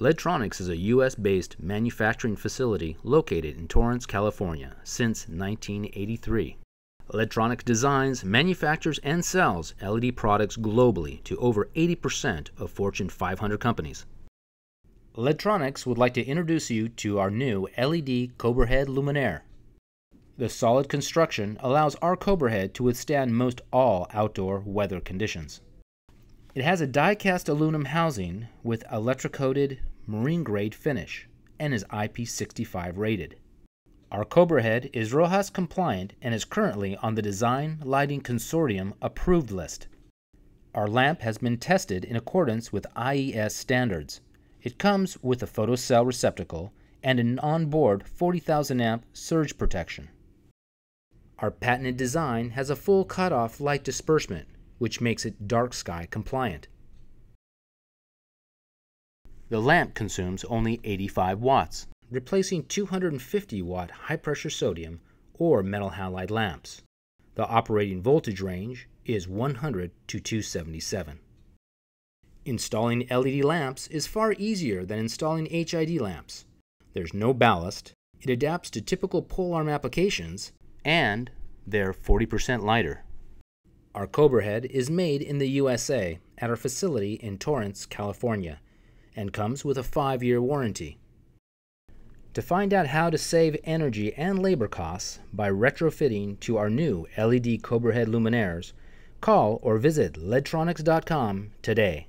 LEDtronics is a U.S. based manufacturing facility located in Torrance, California since 1983. LEDtronics designs, manufactures, and sells LED products globally to over 80% of Fortune 500 companies. LEDtronics would like to introduce you to our new LED Cobra Head luminaire. The solid construction allows our Cobra Head to withstand most all outdoor weather conditions. It has a die-cast aluminum housing with electrocoated marine grade finish and is IP65 rated. Our Cobra Head is RoHS compliant and is currently on the Design Lighting Consortium approved list. Our lamp has been tested in accordance with IES standards. It comes with a photocell receptacle and an onboard 40,000 amp surge protection. Our patented design has a full cutoff light disbursement, which makes it dark sky compliant. The lamp consumes only 85 watts, replacing 250 watt high pressure sodium or metal halide lamps. The operating voltage range is 100 to 277. Installing LED lamps is far easier than installing HID lamps. There's no ballast, it adapts to typical polearm applications, and they're 40% lighter. Our Cobra Head is made in the USA at our facility in Torrance, California, and comes with a 5 year warranty. To find out how to save energy and labor costs by retrofitting to our new LED Cobra Head luminaires, call or visit ledtronics.com today.